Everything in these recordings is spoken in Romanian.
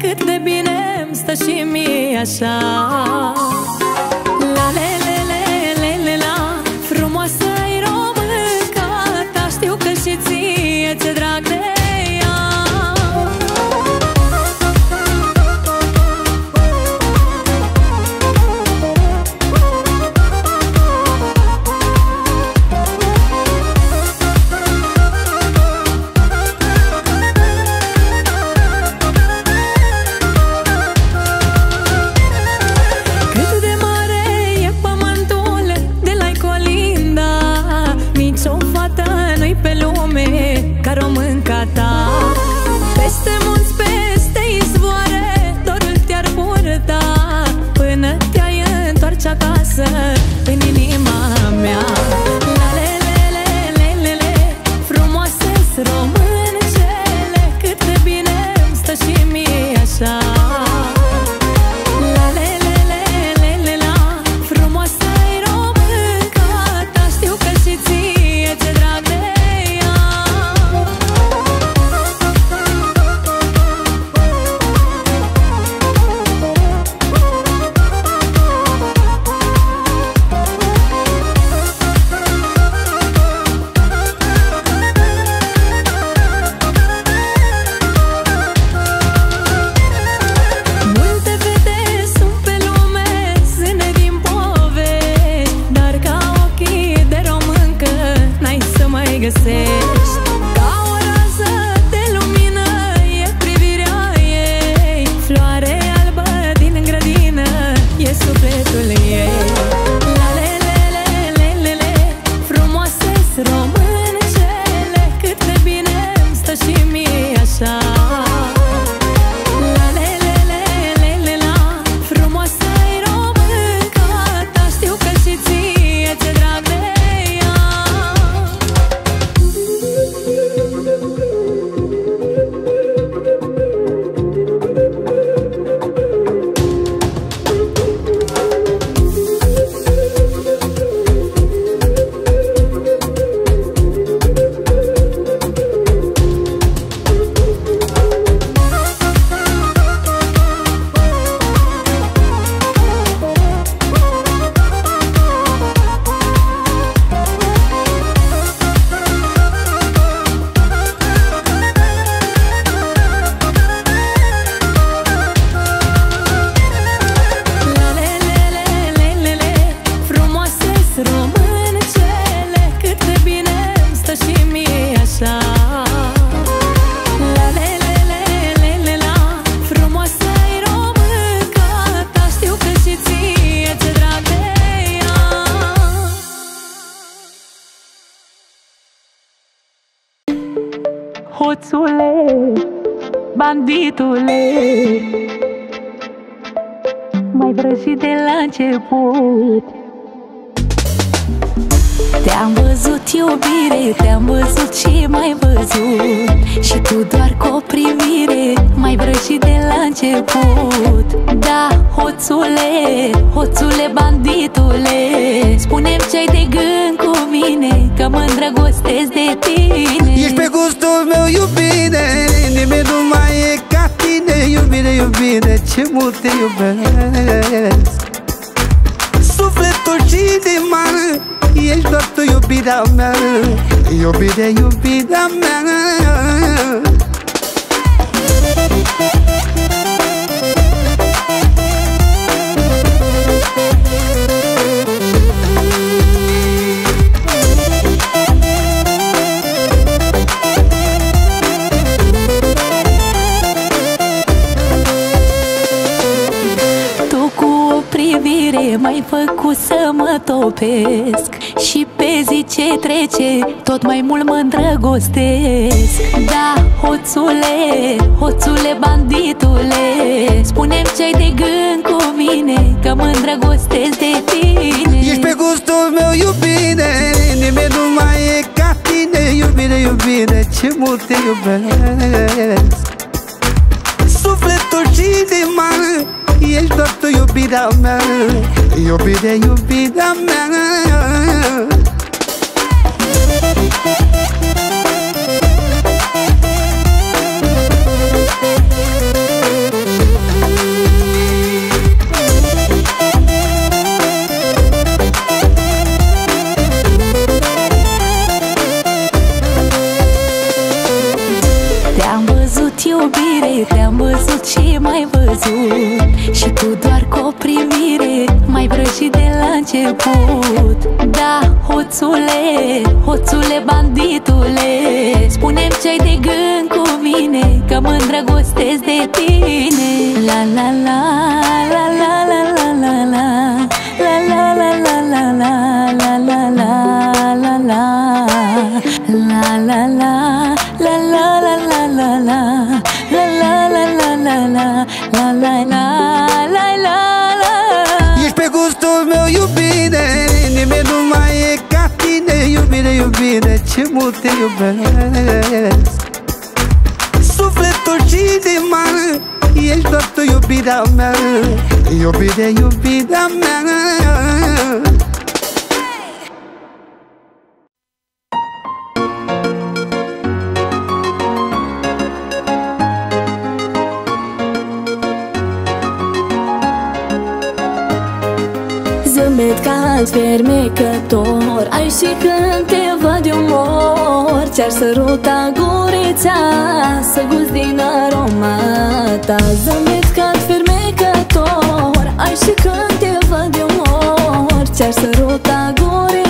Cât banditule. Mai vrăjit de la început Te-am văzut iubire, te-am văzut și mai văzut. Și tu doar cu o privire, mai vrăjit de la început. Da, hoțule, hoțule banditule Spune-mi ce-ai de gând cu mine, că mă îndrăgostesc de tine. Ești pe gustul meu iubire, nimeni nu mai e ca tine. Iubire, iubire, ce mult te iubesc. Sufletul și inima Ești doar tu iubirea mea. Iubire, iubirea mea. Mai făcut să mă topesc Și pe zi ce trece tot mai mult mă îndrăgostesc. Da, hoțule, hoțule banditule Spune-mi ce-ai de gând cu mine Că mă îndrăgostesc de tine. Ești pe gustul meu iubire Nimeni nu mai e ca tine. Iubire, iubire, ce mult te iubesc. Sufletul și inima Ești doar tu iubirea mea. Iubire, iubirea mea iubire Te-am văzut și mai văzut. Și tu doar cu o privire Mai vrăjit de la început. Da, hoțule, hoțule banditule Spune-mi ce-ai de gând cu mine Că mă îndrăgostesc de tine La la la, la la la la la la La la la la la la la la la la la La la la la la la la la la La la la la la la La la la la ce mult te iubesc. Sufletul și inima Ești doar tu iubirea mea. Iubire, iubirea mea fermecător Ai și când te văd de umor Ți-ar săruta gurița Să gust din aroma ta. Zâmbet ca fermecător Ai și când te văd de umor Ți-ar săruta gurița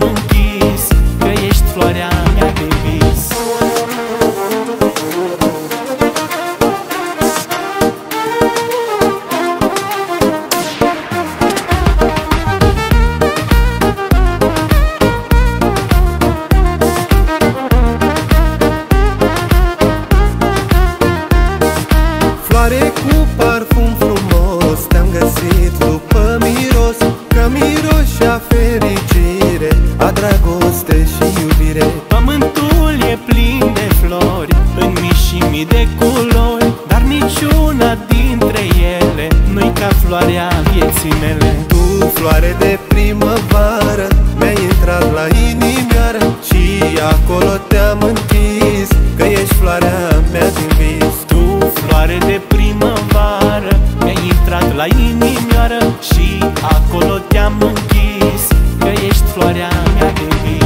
I'm ca floarea vieții mele. Tu, floare de primăvară Mi-ai intrat la inimioară Și acolo te-am întins Că ești floarea mea din vis. Tu, floare de primăvară Mi-ai intrat la inimioară Și acolo te-am închis Că ești floarea mea din vis.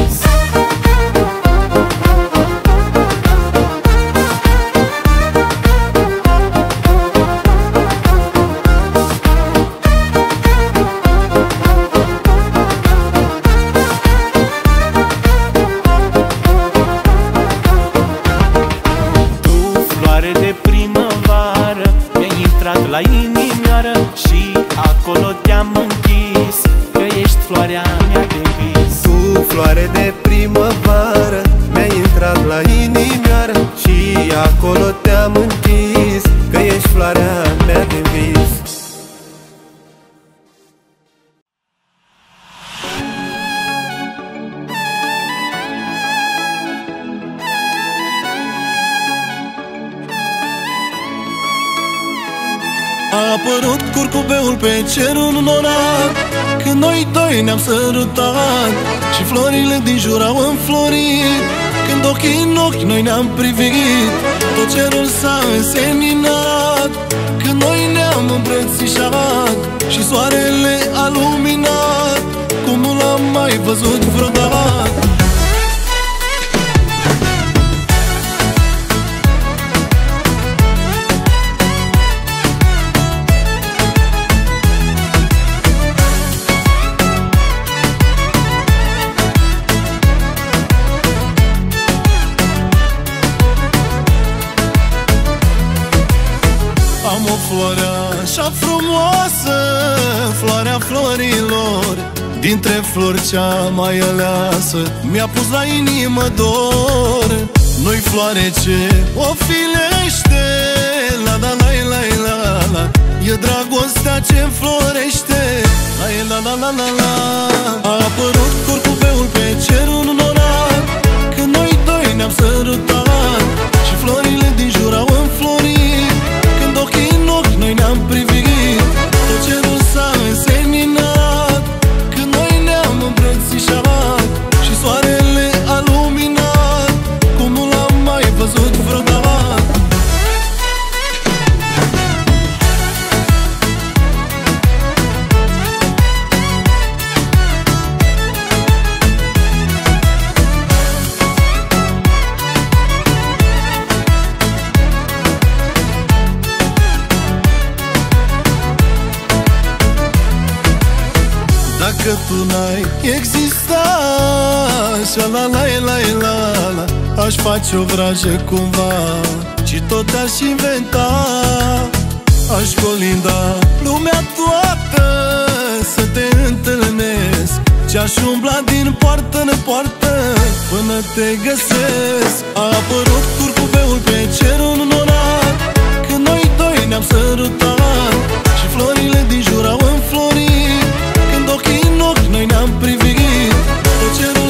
supărat Când noi doi ne-am sărutat Și florile din jur au înflorit. Când ochii în ochi noi ne-am privit Tot cerul s-a înseninat Când noi ne-am îmbrățișat Și soarele a luminat. Cum l-am mai văzut vreodată. Am o floare așa frumoasă Floarea florilor. Dintre flori cea mai aleasă Mi-a pus la inimă dor. Nu-i floare ce o filește La la la la la la. E dragostea ce înflorește. La la la la la la. A apărut curcubeul pe cerul norat Când noi doi ne-am sărutat Și florile din jur au noi ne-am privit la Aș face o vrajă cumva Și tot aș inventa. Aș colinda lumea toată Să te întâlnesc. Ce-aș umbla din poartă în poartă Până te găsesc. A apărut curcubeul pe cerul norat Când noi doi ne-am sărutat. Și florile din jur au înflorit Când ochii în ochi noi ne-am privit. Tot cerul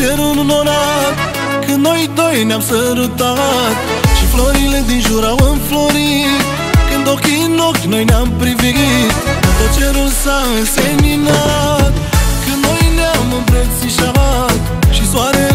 cerul înorat Când noi doi ne-am sărutat. Și florile din jur au înflorit Când ochii în ochi noi ne-am privit. Tot cerul s-a înseninat Când noi ne-am îmbrățișat. Și soarele